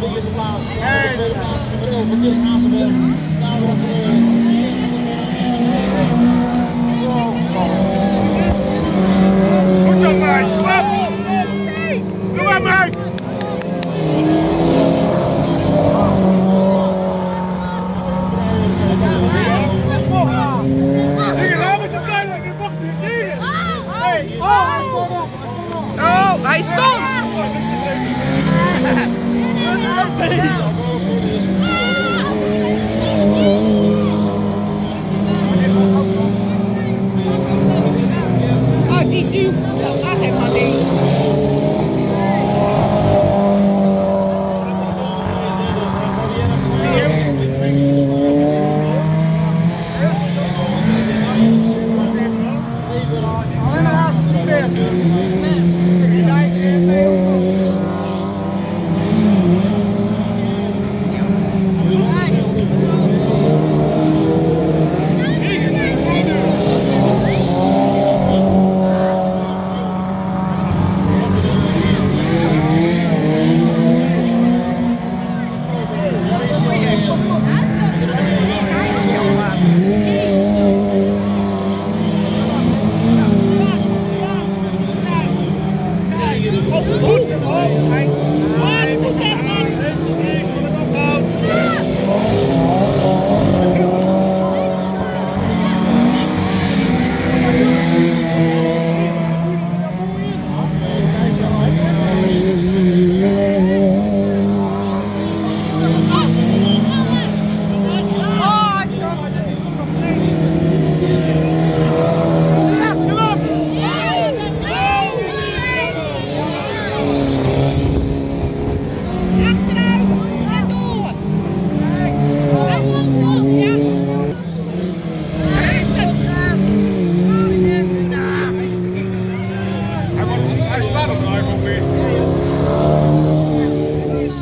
de eerste plaats. En de tweede plaats De 11 van Dirk Hazenberg. Daarom stone!